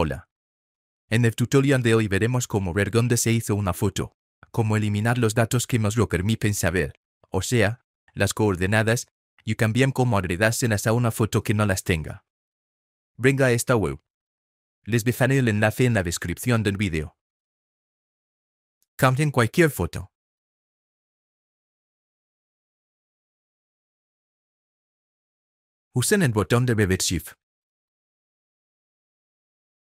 Hola. En el tutorial de hoy veremos cómo ver dónde se hizo una foto, cómo eliminar los datos que nos lo permiten saber, o sea, las coordenadas, y también cómo agregárselas a una foto que no las tenga. Venga a esta web. Les dejaré el enlace en la descripción del vídeo. Cambien cualquier foto. Usen el botón de Beber Shift.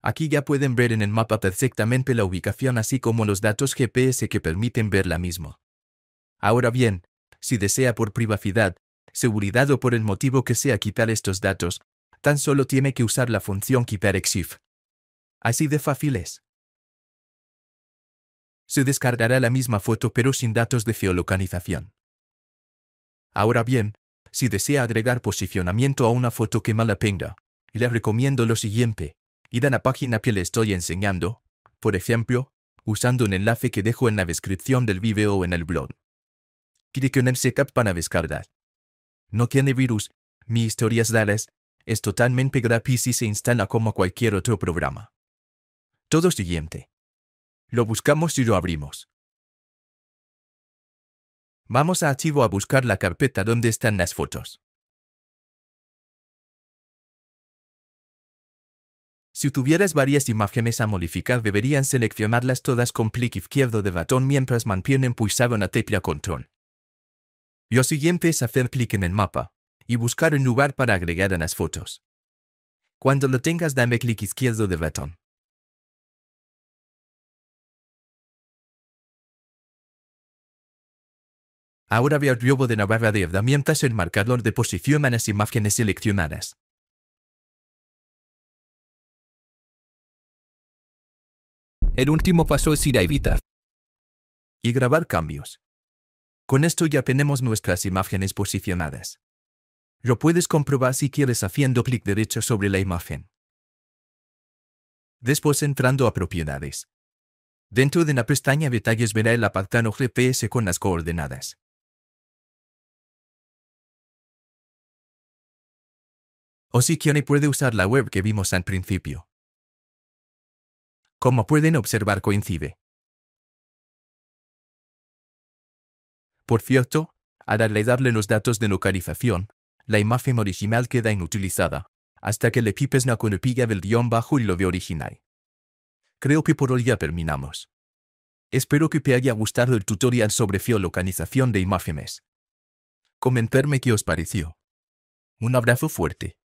Aquí ya pueden ver en el mapa perfectamente la ubicación así como los datos GPS que permiten ver la misma. Ahora bien, si desea por privacidad, seguridad o por el motivo que sea quitar estos datos, tan solo tiene que usar la función quitar exif. Así de fácil es. Se descargará la misma foto pero sin datos de geolocalización. Ahora bien, si desea agregar posicionamiento a una foto que mala tenga, le recomiendo lo siguiente ir a la página que le estoy enseñando, por ejemplo, usando un enlace que dejo en la descripción del video o en el blog. Clique en el setup para descargar. No tiene virus, mi historias dadas, es totalmente gratis y se instala como cualquier otro programa. Todo siguiente. Lo buscamos y lo abrimos. Vamos a archivo a buscar la carpeta donde están las fotos. Si tuvieras varias imágenes a modificar deberían seleccionarlas todas con clic izquierdo de ratón mientras mantienen pulsado la tecla control. Lo siguiente es hacer clic en el mapa y buscar un lugar para agregar a las fotos. Cuando lo tengas dame clic izquierdo de ratón. Ahora ve al globo de la barra de herramientas el marcador de posición a las imágenes seleccionadas. El último paso es ir a editar. y grabar cambios. Con esto ya tenemos nuestras imágenes posicionadas. Lo puedes comprobar si quieres haciendo clic derecho sobre la imagen. Después entrando a propiedades. Dentro de la pestaña detalles verá el apartado GPS con las coordenadas. O si quiere puede usar la web que vimos al principio. Como pueden observar coincide. Por cierto, al darle los datos de localización, la imagen original queda inutilizada, hasta que le pipes la conopilla del guion bajo y lo ve original. Creo que por hoy ya terminamos. Espero que te haya gustado el tutorial sobre geolocalización de imágenes. Comentarme qué os pareció. Un abrazo fuerte.